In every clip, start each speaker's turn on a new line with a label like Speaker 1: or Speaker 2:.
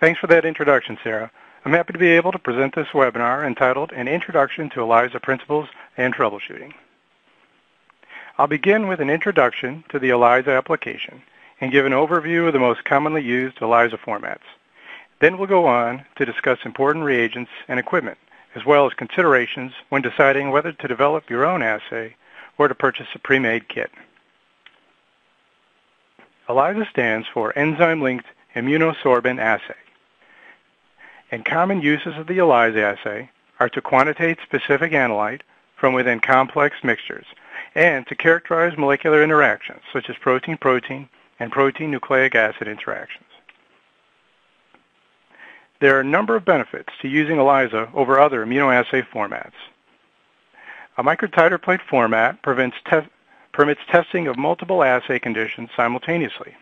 Speaker 1: Thanks for that introduction, Sarah. I'm happy to be able to present this webinar entitled An Introduction to ELISA Principles and Troubleshooting. I'll begin with an introduction to the ELISA application and give an overview of the most commonly used ELISA formats. Then we'll go on to discuss important reagents and equipment, as well as considerations when deciding whether to develop your own assay or to purchase a pre-made kit. ELISA stands for Enzyme-Linked Immunosorbent Assay. And common uses of the ELISA assay are to quantitate specific analyte from within complex mixtures and to characterize molecular interactions such as protein-protein and protein-nucleic acid interactions. There are a number of benefits to using ELISA over other immunoassay formats. A microtiter plate format te permits testing of multiple assay conditions simultaneously,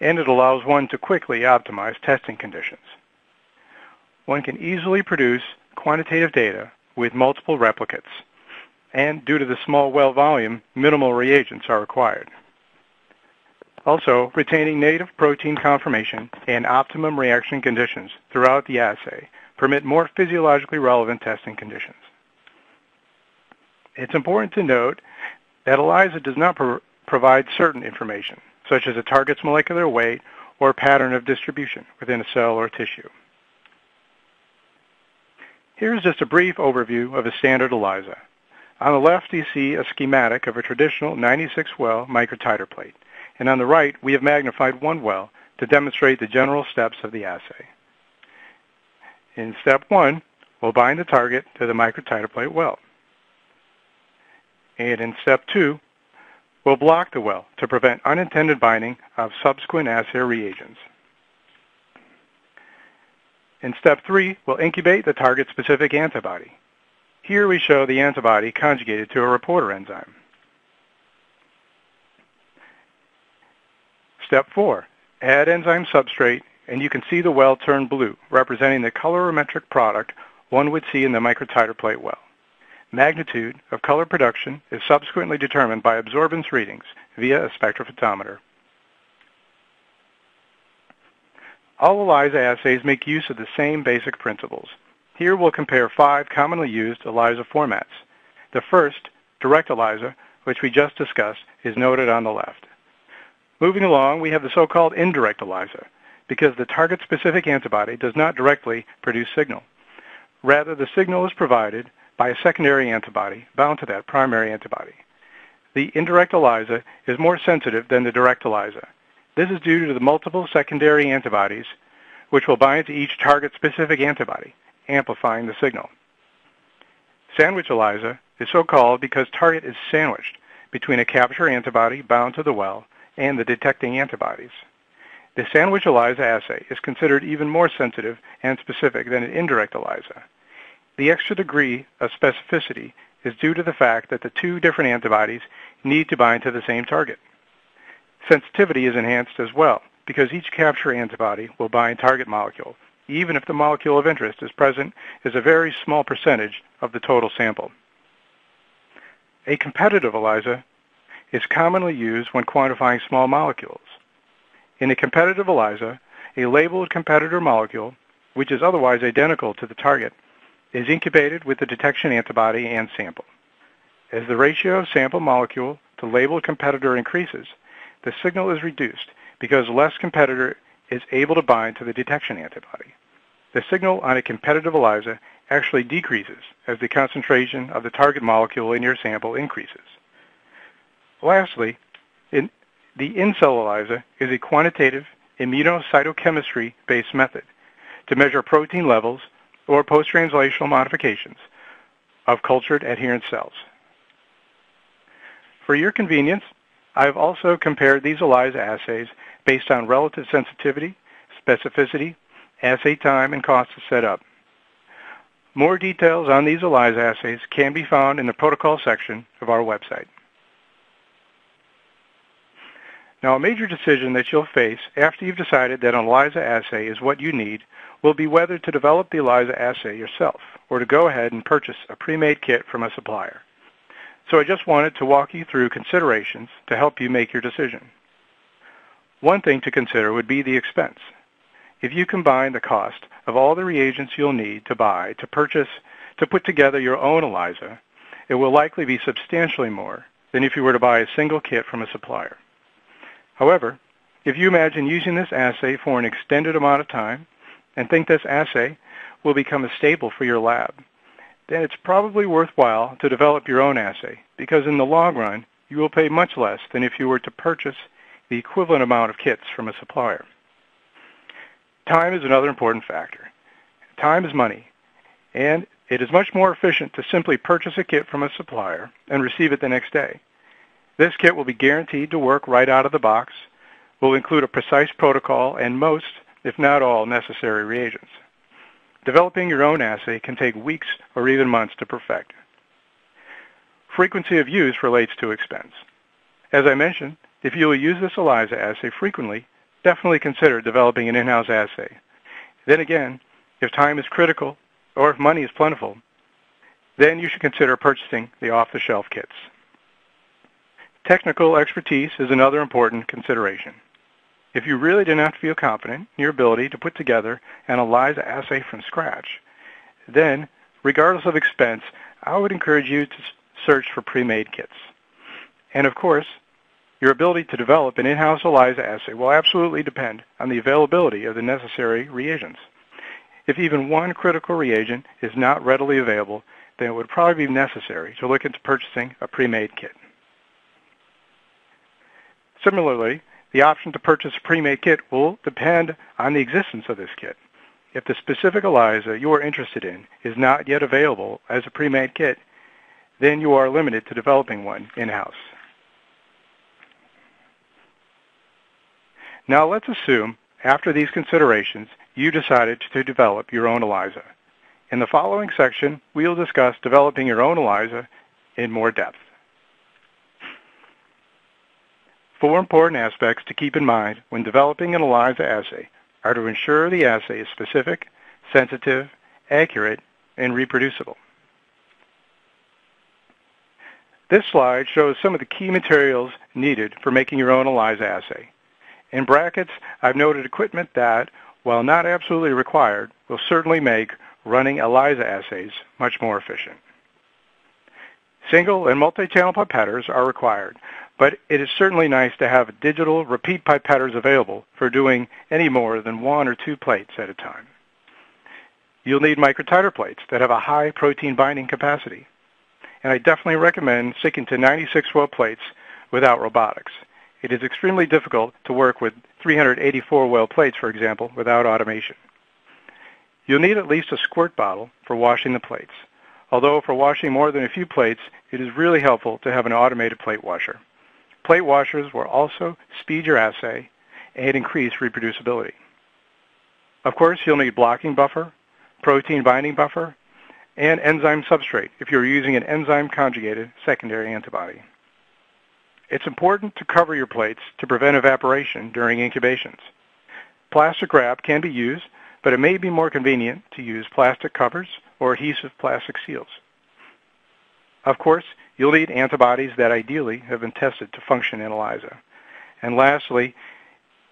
Speaker 1: and it allows one to quickly optimize testing conditions. One can easily produce quantitative data with multiple replicates, and due to the small well volume, minimal reagents are required. Also, retaining native protein conformation and optimum reaction conditions throughout the assay permit more physiologically relevant testing conditions. It's important to note that ELISA does not pro provide certain information, such as a target's molecular weight or pattern of distribution within a cell or tissue. Here's just a brief overview of a standard ELISA. On the left, you see a schematic of a traditional 96-well microtiter plate and on the right, we have magnified one well to demonstrate the general steps of the assay. In step one, we'll bind the target to the microtiter plate well. And in step two, we'll block the well to prevent unintended binding of subsequent assay reagents. In step three, we'll incubate the target-specific antibody. Here we show the antibody conjugated to a reporter enzyme. Step 4. Add enzyme substrate and you can see the well turn blue, representing the colorimetric product one would see in the microtiter plate well. Magnitude of color production is subsequently determined by absorbance readings via a spectrophotometer. All ELISA assays make use of the same basic principles. Here we'll compare five commonly used ELISA formats. The first, direct ELISA, which we just discussed, is noted on the left. Moving along, we have the so-called indirect ELISA, because the target-specific antibody does not directly produce signal. Rather, the signal is provided by a secondary antibody bound to that primary antibody. The indirect ELISA is more sensitive than the direct ELISA. This is due to the multiple secondary antibodies which will bind to each target-specific antibody, amplifying the signal. Sandwich ELISA is so called because target is sandwiched between a capture antibody bound to the well and the detecting antibodies. The sandwich ELISA assay is considered even more sensitive and specific than an indirect ELISA. The extra degree of specificity is due to the fact that the two different antibodies need to bind to the same target. Sensitivity is enhanced as well because each capture antibody will bind target molecule, even if the molecule of interest is present as a very small percentage of the total sample. A competitive ELISA is commonly used when quantifying small molecules. In a competitive ELISA, a labeled competitor molecule, which is otherwise identical to the target, is incubated with the detection antibody and sample. As the ratio of sample molecule to labeled competitor increases, the signal is reduced because less competitor is able to bind to the detection antibody. The signal on a competitive ELISA actually decreases as the concentration of the target molecule in your sample increases. Lastly, in, the in-cell ELISA is a quantitative immunocytochemistry-based method to measure protein levels or post-translational modifications of cultured adherent cells. For your convenience, I have also compared these ELISA assays based on relative sensitivity, specificity, assay time, and cost to set up. More details on these ELISA assays can be found in the protocol section of our website. Now, a major decision that you'll face after you've decided that an ELISA assay is what you need will be whether to develop the ELISA assay yourself or to go ahead and purchase a pre-made kit from a supplier. So I just wanted to walk you through considerations to help you make your decision. One thing to consider would be the expense. if you combine the cost of all the reagents you'll need to buy to purchase to put together your own ELISA, it will likely be substantially more than if you were to buy a single kit from a supplier. However, if you imagine using this assay for an extended amount of time and think this assay will become a staple for your lab, then it's probably worthwhile to develop your own assay because in the long run, you will pay much less than if you were to purchase the equivalent amount of kits from a supplier. Time is another important factor. Time is money, and it is much more efficient to simply purchase a kit from a supplier and receive it the next day. This kit will be guaranteed to work right out of the box, will include a precise protocol and most, if not all, necessary reagents. Developing your own assay can take weeks or even months to perfect. Frequency of use relates to expense. As I mentioned, if you will use this ELISA assay frequently, definitely consider developing an in-house assay. Then again, if time is critical or if money is plentiful, then you should consider purchasing the off-the-shelf kits. Technical expertise is another important consideration. If you really do not feel confident in your ability to put together an ELISA assay from scratch, then, regardless of expense, I would encourage you to search for pre-made kits. And of course, your ability to develop an in-house ELISA assay will absolutely depend on the availability of the necessary reagents. If even one critical reagent is not readily available, then it would probably be necessary to look into purchasing a pre-made kit. Similarly, the option to purchase a pre-made kit will depend on the existence of this kit. If the specific ELISA you are interested in is not yet available as a pre-made kit, then you are limited to developing one in-house. Now let's assume, after these considerations, you decided to develop your own ELISA. In the following section, we will discuss developing your own ELISA in more depth. Four important aspects to keep in mind when developing an ELISA assay are to ensure the assay is specific, sensitive, accurate, and reproducible. This slide shows some of the key materials needed for making your own ELISA assay. In brackets, I've noted equipment that, while not absolutely required, will certainly make running ELISA assays much more efficient. Single and multi-channel pipetters are required, but it is certainly nice to have digital repeat pipetters available for doing any more than one or two plates at a time. You'll need microtiter plates that have a high protein binding capacity. And I definitely recommend sticking to 96 well plates without robotics. It is extremely difficult to work with 384 well plates, for example, without automation. You'll need at least a squirt bottle for washing the plates, although for washing more than a few plates, it is really helpful to have an automated plate washer. Plate washers will also speed your assay and increase reproducibility. Of course, you'll need blocking buffer, protein binding buffer, and enzyme substrate if you're using an enzyme conjugated secondary antibody. It's important to cover your plates to prevent evaporation during incubations. Plastic wrap can be used, but it may be more convenient to use plastic covers or adhesive plastic seals. Of course, you'll need antibodies that ideally have been tested to function in ELISA. And lastly,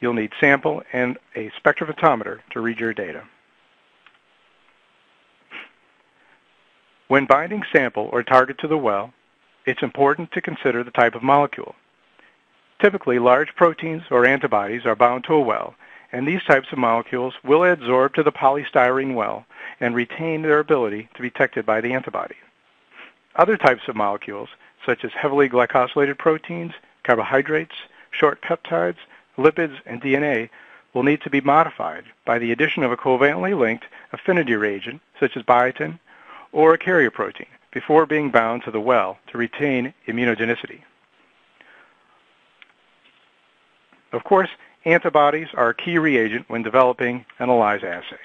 Speaker 1: you'll need sample and a spectrophotometer to read your data. When binding sample or target to the well, it's important to consider the type of molecule. Typically, large proteins or antibodies are bound to a well, and these types of molecules will adsorb to the polystyrene well and retain their ability to be detected by the antibody. Other types of molecules, such as heavily glycosylated proteins, carbohydrates, short peptides, lipids, and DNA, will need to be modified by the addition of a covalently linked affinity reagent, such as biotin, or a carrier protein before being bound to the well to retain immunogenicity. Of course, antibodies are a key reagent when developing an ELISA assay.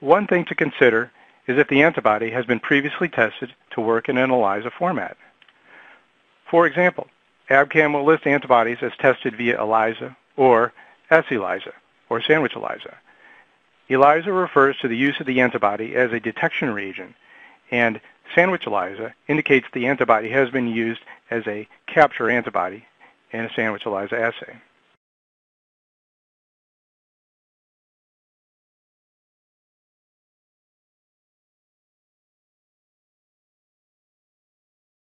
Speaker 1: One thing to consider is if the antibody has been previously tested to work in an ELISA format. For example, Abcam will list antibodies as tested via ELISA or S-ELISA or sandwich ELISA. ELISA refers to the use of the antibody as a detection reagent and sandwich ELISA indicates the antibody has been used as a capture antibody in a sandwich ELISA assay.